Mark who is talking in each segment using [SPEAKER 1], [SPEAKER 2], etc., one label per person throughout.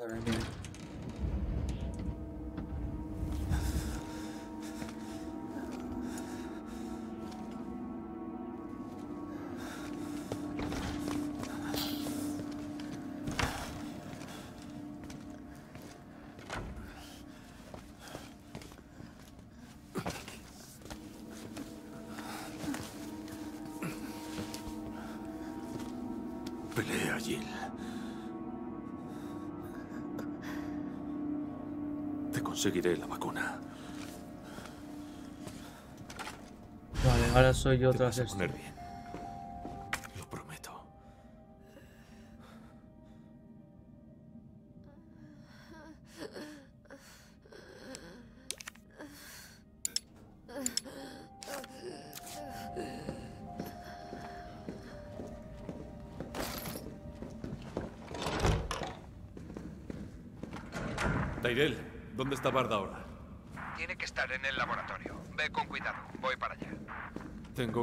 [SPEAKER 1] Madre mía.
[SPEAKER 2] Pelea, conseguiré la vacuna.
[SPEAKER 1] Vale, ahora soy yo tras esto.
[SPEAKER 2] poner bien.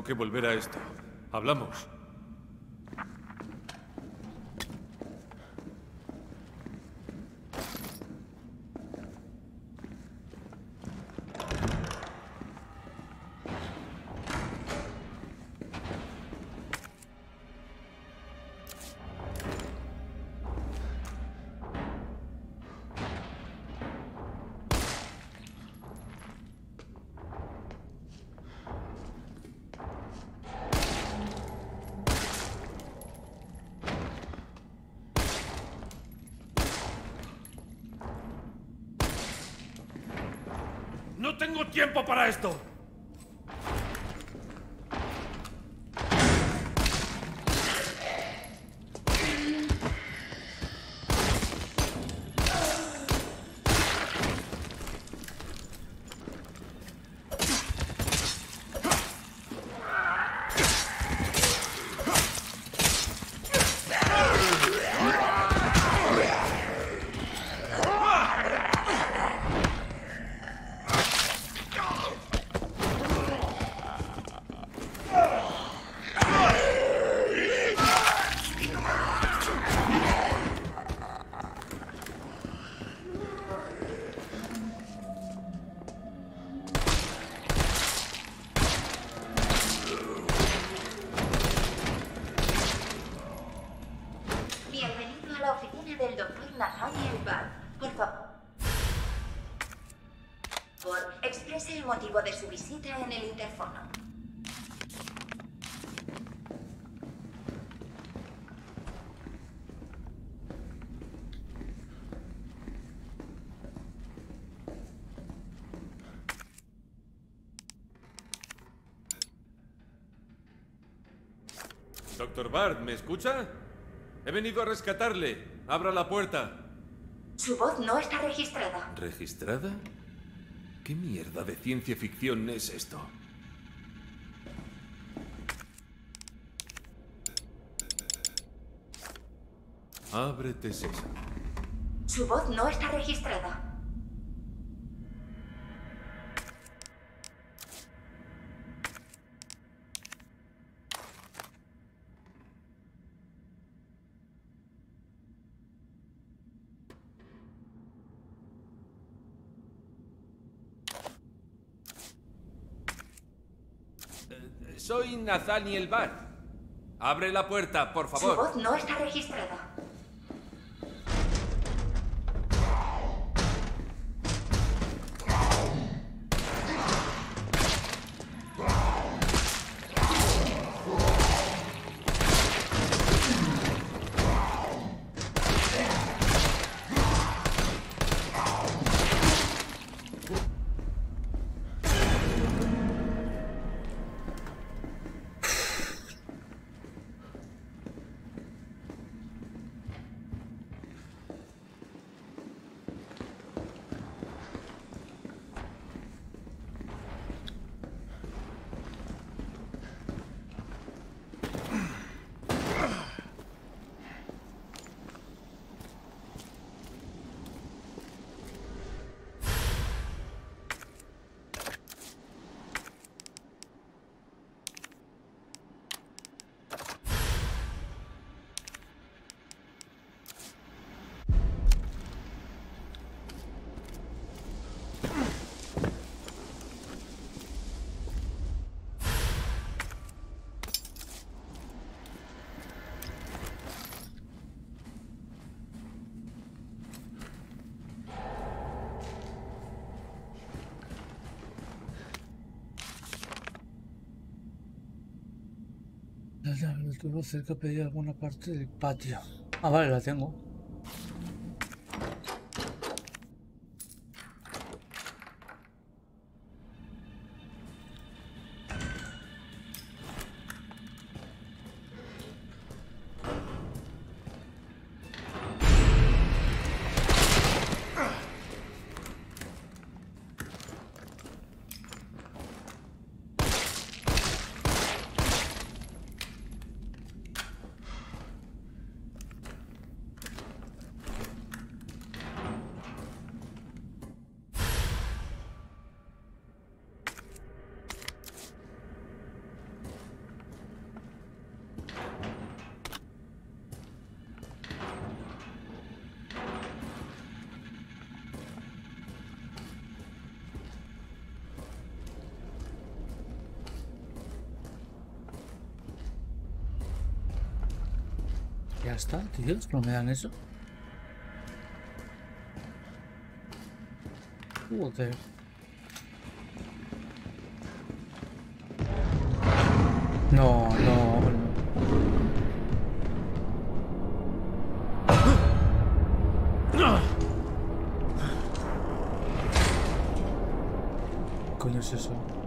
[SPEAKER 3] Que
[SPEAKER 2] volver a esto. Hablamos. Tengo tiempo para esto!
[SPEAKER 4] Doctor Bard,
[SPEAKER 2] ¿me escucha? He venido a rescatarle. Abra la puerta.
[SPEAKER 4] Su voz no está registrada.
[SPEAKER 2] ¿Registrada? ¿Qué mierda de ciencia ficción es esto? Ábrete, César.
[SPEAKER 4] Su voz no está registrada.
[SPEAKER 2] Soy Nathaniel Bard. Abre la puerta, por
[SPEAKER 4] Su
[SPEAKER 2] favor.
[SPEAKER 4] voz no está registrada.
[SPEAKER 1] Tubo cerca pedía alguna parte del patio. Ah, vale, la tengo. Ya está, tíos, no me dan eso. Joder. No, no, no. ¿Qué coño es eso?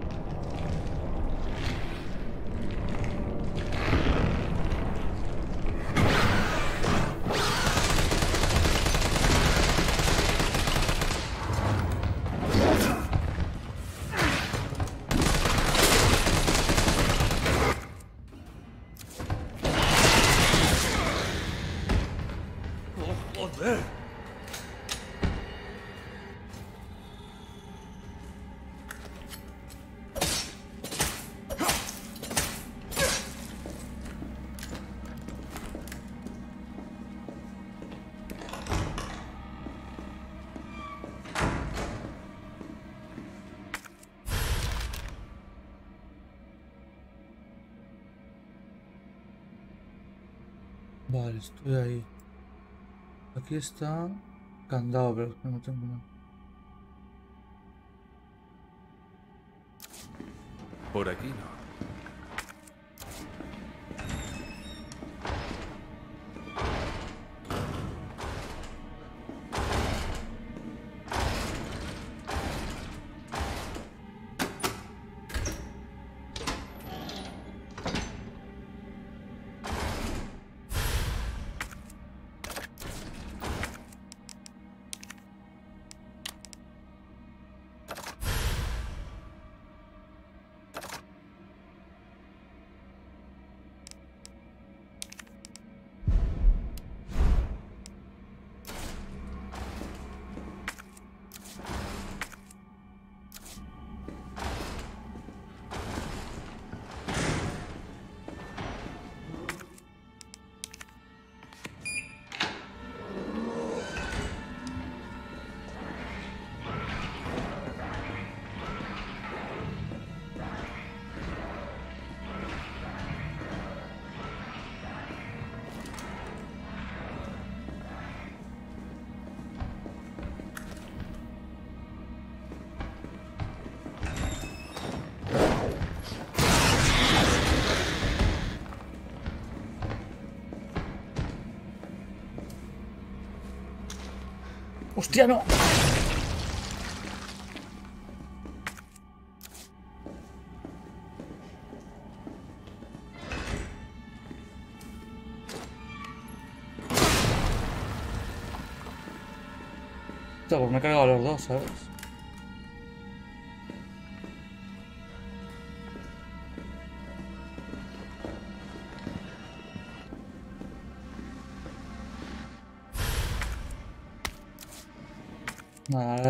[SPEAKER 1] Vale, estoy ahí. Aquí está candado, pero no tengo nada.
[SPEAKER 2] Por aquí no.
[SPEAKER 1] ¡Hostia, no! Pues me he cargado a los dos, ¿sabes?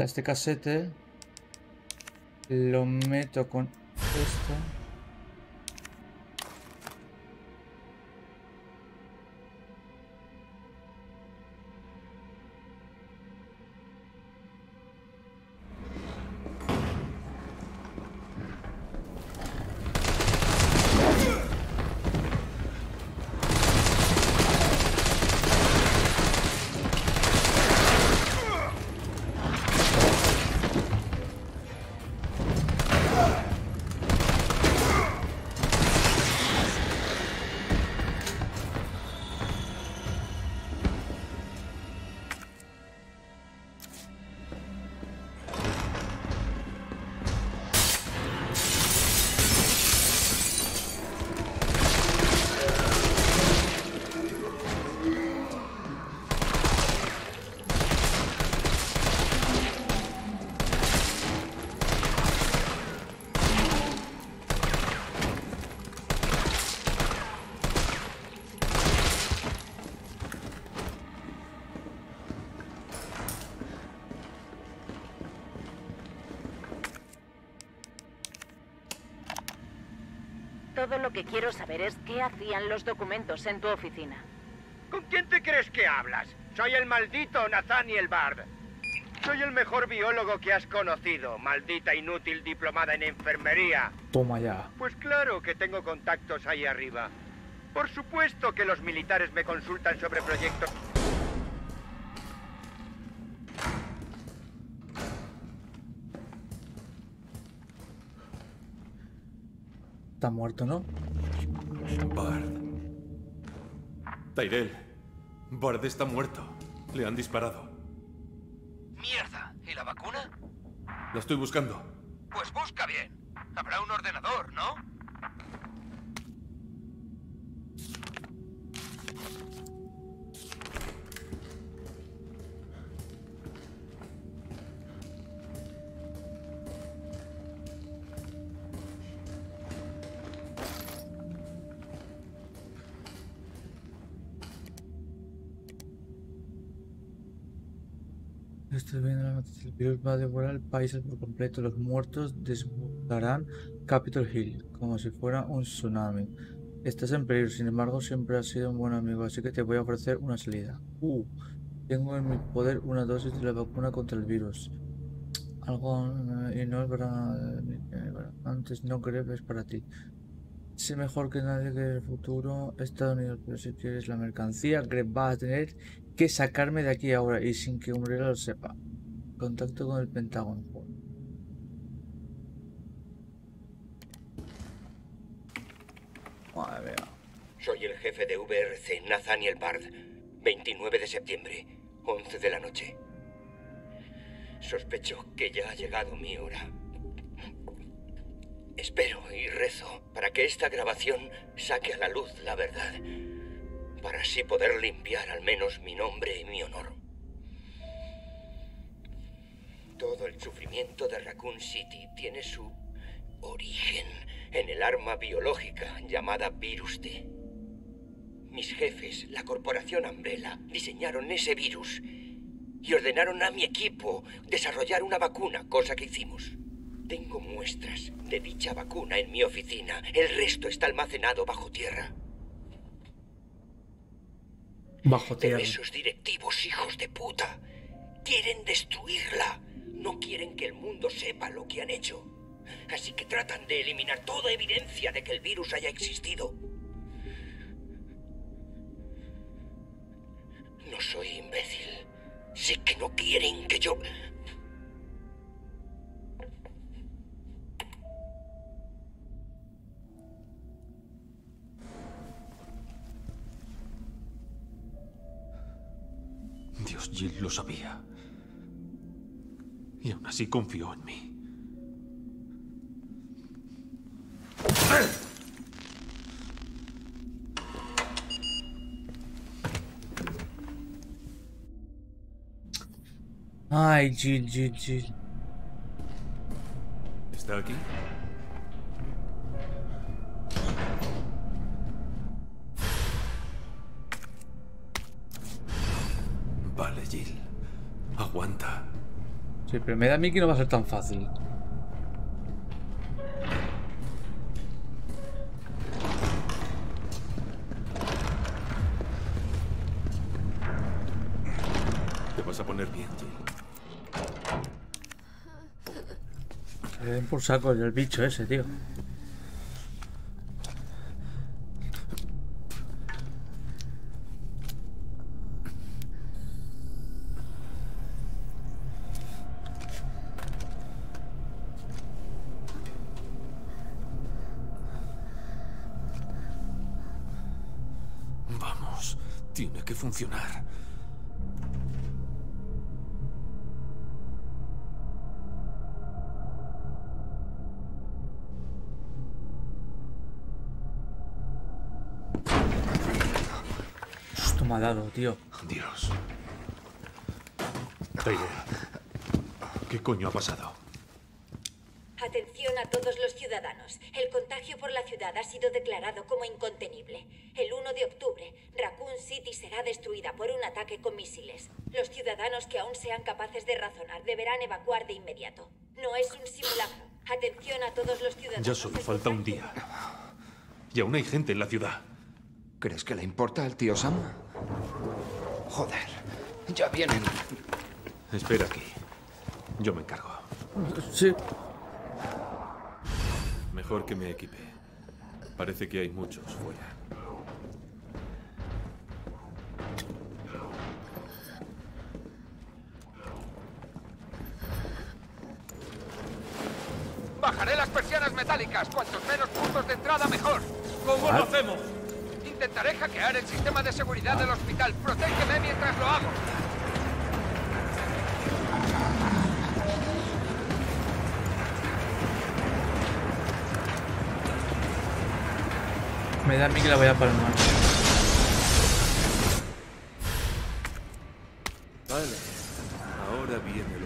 [SPEAKER 1] Este casete lo meto con esto.
[SPEAKER 5] Lo que quiero saber es qué hacían los documentos en tu oficina.
[SPEAKER 6] ¿Con quién te crees que hablas? Soy el maldito Nathaniel Bard. Soy el mejor biólogo que has conocido, maldita inútil diplomada en enfermería.
[SPEAKER 1] Toma ya.
[SPEAKER 6] Pues claro que tengo contactos ahí arriba. Por supuesto que los militares me consultan sobre proyectos.
[SPEAKER 1] Está muerto, ¿no?
[SPEAKER 2] Bard. Tyrell. Bard está muerto. Le han disparado.
[SPEAKER 7] Mierda. ¿Y la vacuna?
[SPEAKER 2] La estoy buscando.
[SPEAKER 1] El virus va a devorar el país por completo. Los muertos desbordarán Capitol Hill como si fuera un tsunami. Estás en peligro, sin embargo, siempre has sido un buen amigo, así que te voy a ofrecer una salida. Uh, tengo en mi poder una dosis de la vacuna contra el virus. Algo y no es para, antes no creo es para ti. Sé mejor que nadie que el futuro Estados Unidos, pero si quieres la mercancía, Greg va a tener que sacarme de aquí ahora y sin que Umbrella lo sepa. Contacto con el Pentágono. Madre mía.
[SPEAKER 8] Soy el jefe de VRC, Nathaniel Bard. 29 de septiembre, 11 de la noche. Sospecho que ya ha llegado mi hora. Espero y rezo para que esta grabación saque a la luz la verdad. Para así poder limpiar al menos mi nombre y mi honor. Todo el sufrimiento de Raccoon City tiene su origen en el arma biológica llamada Virus T. Mis jefes, la corporación Umbrella, diseñaron ese virus y ordenaron a mi equipo desarrollar una vacuna, cosa que hicimos. Tengo muestras de dicha vacuna en mi oficina. El resto está almacenado bajo tierra.
[SPEAKER 1] Bajo
[SPEAKER 8] Pero
[SPEAKER 1] tierra.
[SPEAKER 8] esos directivos hijos de puta quieren destruirla. No quieren que el mundo sepa lo que han hecho. Así que tratan de eliminar toda evidencia de que el virus haya existido. No soy imbécil. Sé que no quieren que yo...
[SPEAKER 2] Dios, Jill lo sabía. Y aún así confió en mí.
[SPEAKER 1] Ay, Jill, Jill, Jill.
[SPEAKER 2] ¿Está aquí? Vale, Jill. Aguanta.
[SPEAKER 1] Sí, pero me da a mí que no va a ser tan fácil.
[SPEAKER 2] Te vas a poner bien, Jill.
[SPEAKER 1] Le den por saco el bicho ese, tío.
[SPEAKER 2] Vamos. Tiene que funcionar.
[SPEAKER 1] Esto me ha dado, tío.
[SPEAKER 2] Dios. ¿Qué coño ha pasado?
[SPEAKER 4] A todos los ciudadanos. El contagio por la ciudad ha sido declarado como incontenible. El 1 de octubre, Raccoon City será destruida por un ataque con misiles. Los ciudadanos que aún sean capaces de razonar deberán evacuar de inmediato. No es un simulacro. Atención a todos los ciudadanos.
[SPEAKER 2] Ya solo falta un día. Y aún hay gente en la ciudad.
[SPEAKER 9] ¿Crees que le importa al tío Sam? Joder, ya vienen.
[SPEAKER 2] Espera aquí. Yo me encargo.
[SPEAKER 1] Sí.
[SPEAKER 2] Mejor que me equipe. Parece que hay muchos fuera.
[SPEAKER 7] Bajaré las persianas metálicas. Cuantos menos puntos de entrada, mejor.
[SPEAKER 2] ¿Cómo lo hacemos?
[SPEAKER 7] Intentaré hackear el sistema de seguridad del hospital. Protégeme mientras lo hago.
[SPEAKER 1] Me da a mí que la voy a palmar.
[SPEAKER 2] Vale. Ahora viene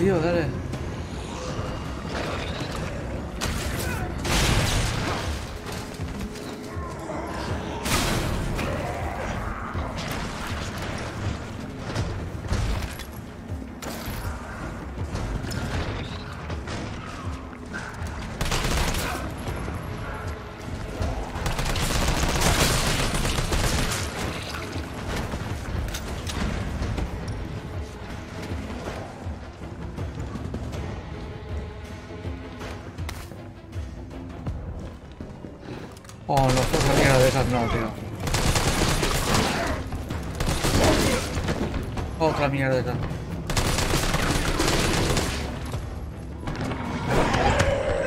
[SPEAKER 1] Ah, tío, dale. Oh, no, tío. Otra mierda.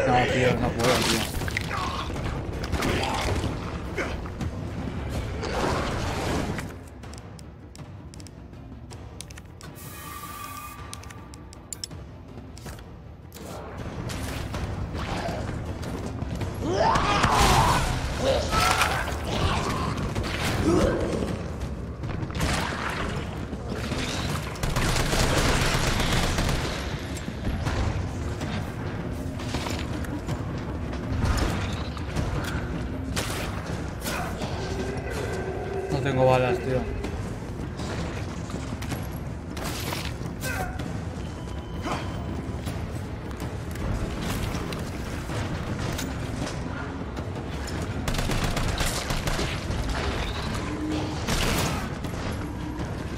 [SPEAKER 1] No, tío, no puedo, tío. Tengo balas, tío.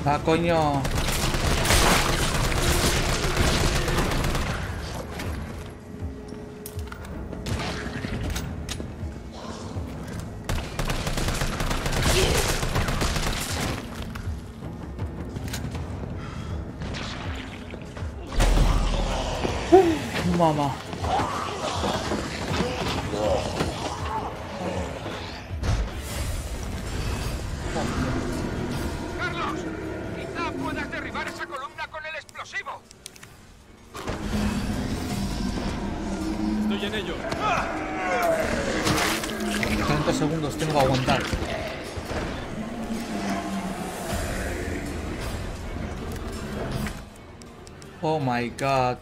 [SPEAKER 1] Ah, coño. Mamá.
[SPEAKER 7] ¡Carlos! Quizá puedas derribar esa columna con el explosivo.
[SPEAKER 2] Estoy en ello.
[SPEAKER 1] 30 segundos tengo que aguantar. Oh my god.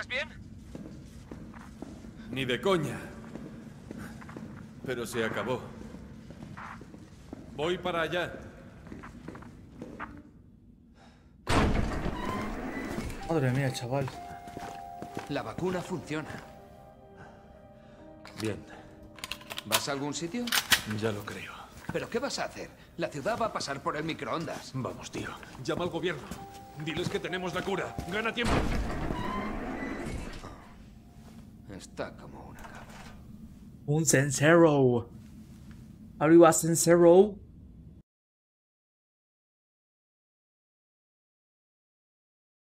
[SPEAKER 7] ¿Estás bien?
[SPEAKER 2] Ni de coña. Pero se acabó. Voy para allá.
[SPEAKER 1] Madre mía, chaval.
[SPEAKER 10] La vacuna funciona.
[SPEAKER 2] Bien,
[SPEAKER 10] ¿Vas a algún sitio?
[SPEAKER 2] ya lo creo.
[SPEAKER 10] ¿Pero qué vas a hacer? La ciudad va a pasar por el microondas.
[SPEAKER 2] Vamos, tío. Llama al gobierno. Diles que tenemos la cura. Gana tiempo.
[SPEAKER 10] Está como una cabra.
[SPEAKER 1] Un Sensero. Arriba Sensero.